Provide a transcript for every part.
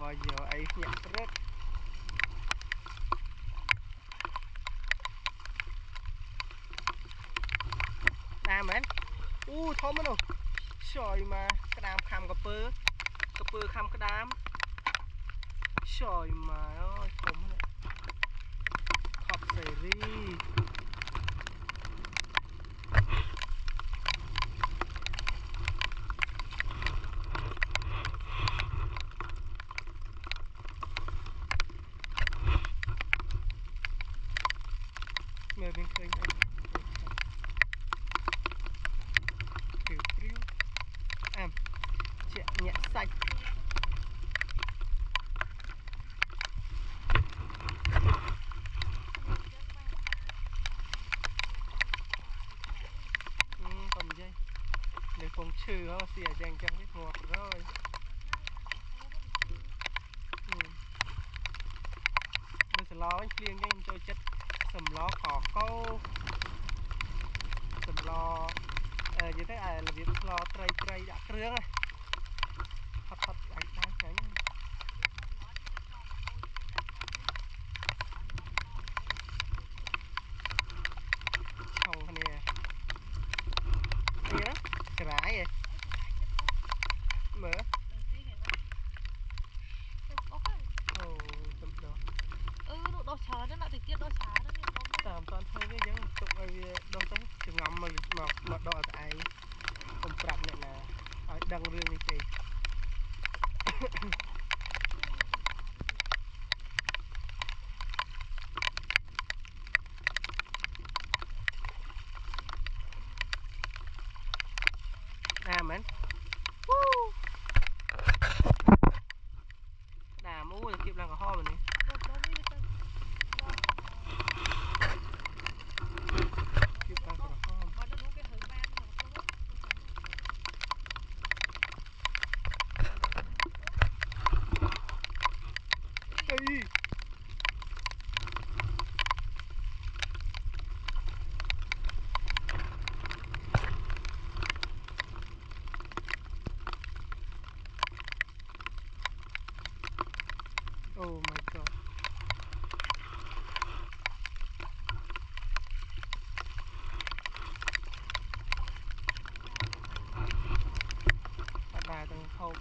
vòi giờ ấy nhạc rất đàm ấy u thơm nó trời mà cái đàm khăm cà pơ cà pơ khăm cái đàm trời mà ơi thơm nó khóc seri មើលមានឃើញអីព្រាវព្រាវអាម ជាក់ញាក់សាច់អឺកុំនិយាយនៅកងឈឺហ៎ស៊ីអាយ៉ាងចឹងនេះងាប់រយបើសឡវិញភ្លៀងចឹងចូលចិត្តសម្លខកោសម្លអឺនិយាយទៅអារបៀបស្លត្រីត្រីដាក់គ្រឿងហត់ហត់អាចដាំចាញ់ឆុងគ្នានេះណាច្រាយឯងមើលអូសំដៅ ừ nó đo chờ nó lại từ kia đo chờ nó nhưng mà តែមិនតាន់ធ្វើវាអញ្ចឹងទុកឲ្យវាដុះទៅចងំមកមកមកដកតែឯងកុំប្រាប់អ្នកណាឲ្យដឹងរឿងនេះទេណាមែនវ៉ូណាមូគៀបឡើងកំហមនេះ nó nó mới được គៀបឡើងកំហម mà nó nuốt cái hơi ban mà nó không អី អូ my god អត់ដែរទាំងហូប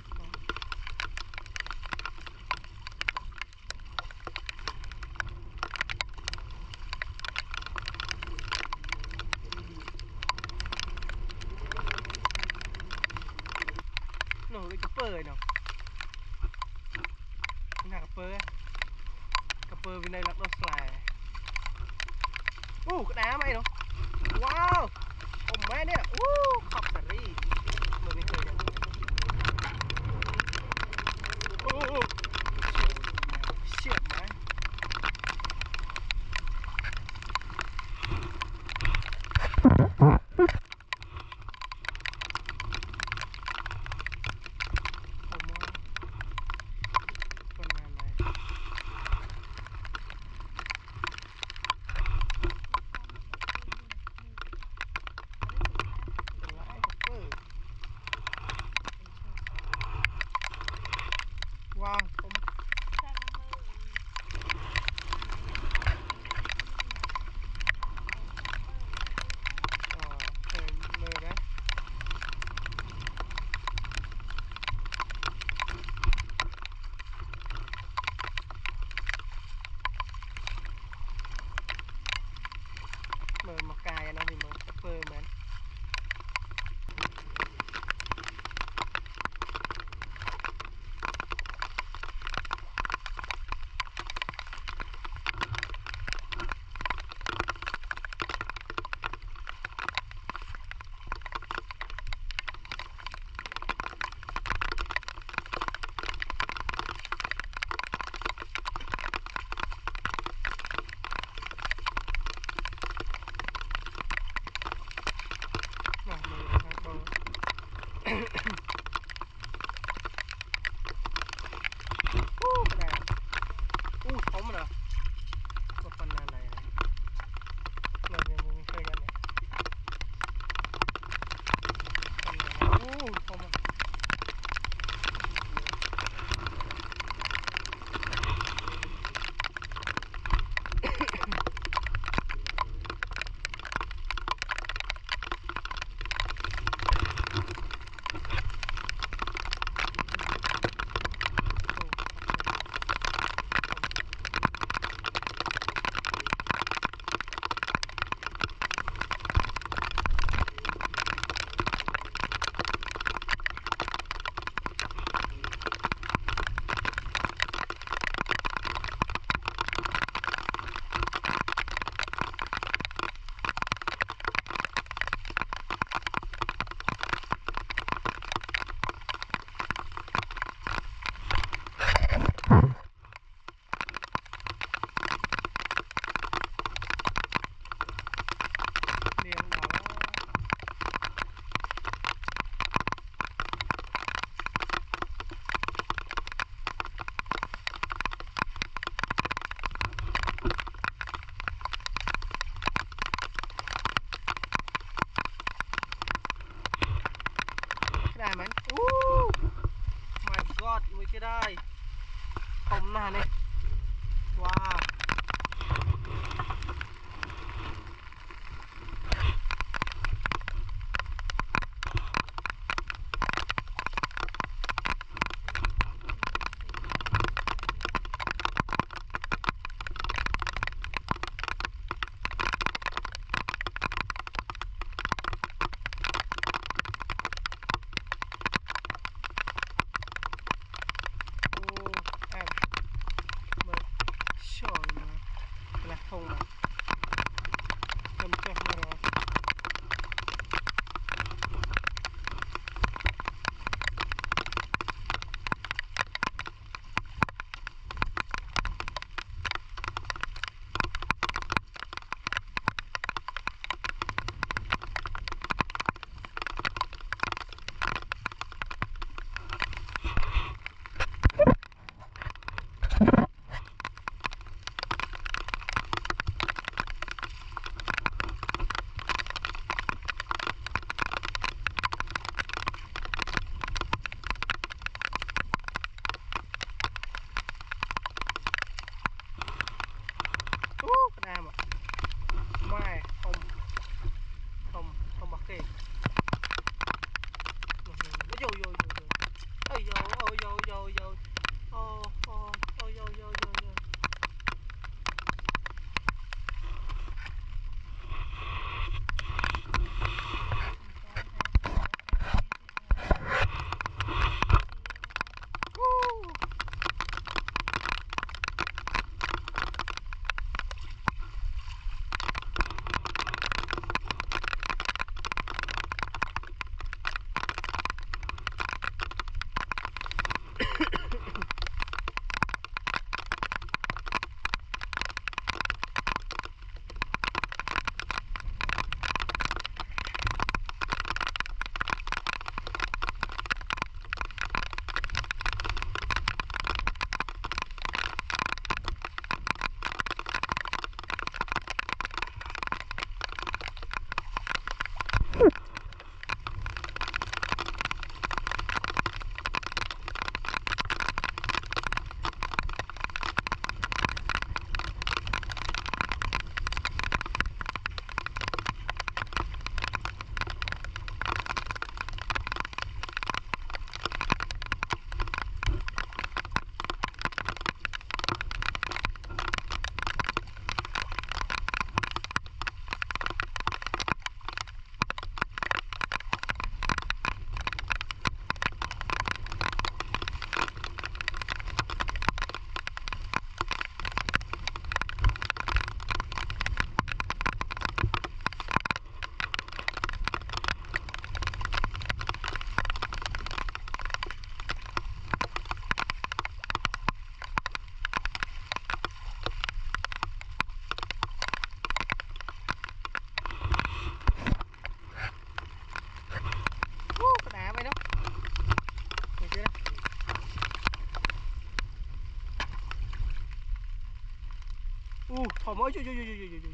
យយោយោយោយោយោយោ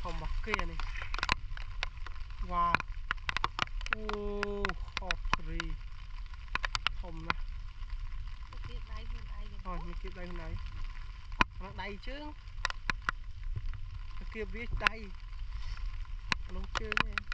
ធំមកគេអានេះវ៉ាវអូអបរីធំណាស់ទៀតដៃខ្លួនដៃយ៉ាងអស់នេះគៀបដៃខ្លួនឯងអានោះដៃជើងគៀបវាដៃអានោះជើងឯង